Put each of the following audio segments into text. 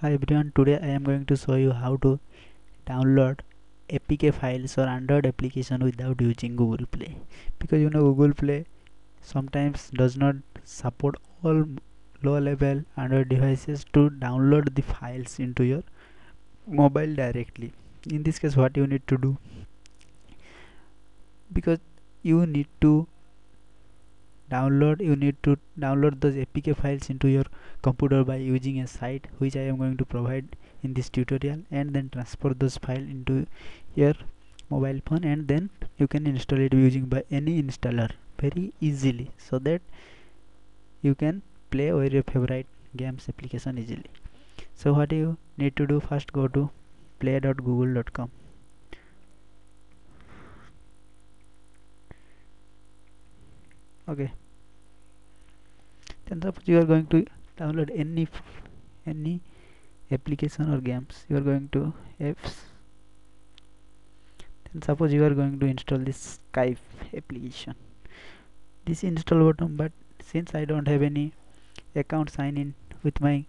Hi everyone, today I am going to show you how to download APK files or Android application without using Google Play. Because you know Google Play sometimes does not support all low level Android devices to download the files into your mobile directly. In this case what you need to do because you need to download you need to download those apk files into your computer by using a site which i am going to provide in this tutorial and then transfer those files into your mobile phone and then you can install it using by any installer very easily so that you can play all your favorite games application easily. So what you need to do first go to play.google.com okay suppose you are going to download any any application or games. You are going to apps. Then suppose you are going to install this skype application. This install button but since i don't have any account sign in with my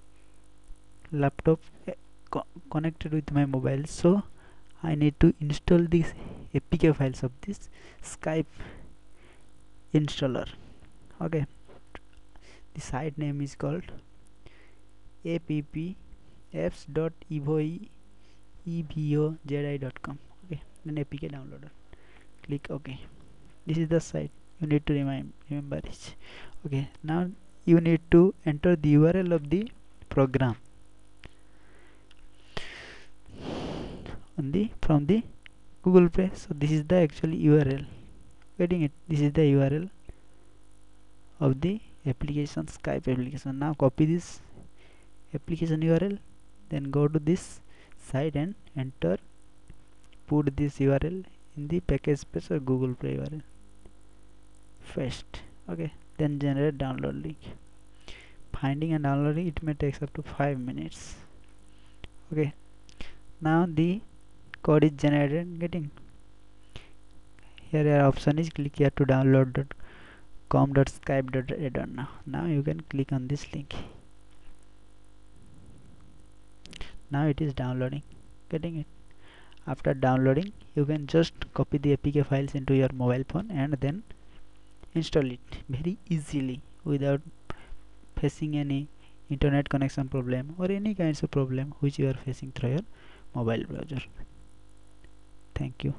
laptop eh, co connected with my mobile so i need to install these apk files of this skype installer. Okay the site name is called apps.evozi.com okay then apk downloader click ok. This is the site. You need to remind remember it okay now you need to enter the url of the program. On the from the google play. So this is the actual url getting it? This is the url of the application skype application. Now copy this application url then go to this site and enter. Put this url in the package space or google play url first okay. Then generate download link. Finding and downloading it may take up to 5 minutes. Okay. Now the code is generated getting. Here your option is click here to download com.skype.addon now now you can click on this link. Now it is downloading getting it. After downloading you can just copy the apk files into your mobile phone and then install it very easily without facing any internet connection problem or any kinds of problem which you are facing through your mobile browser. Thank you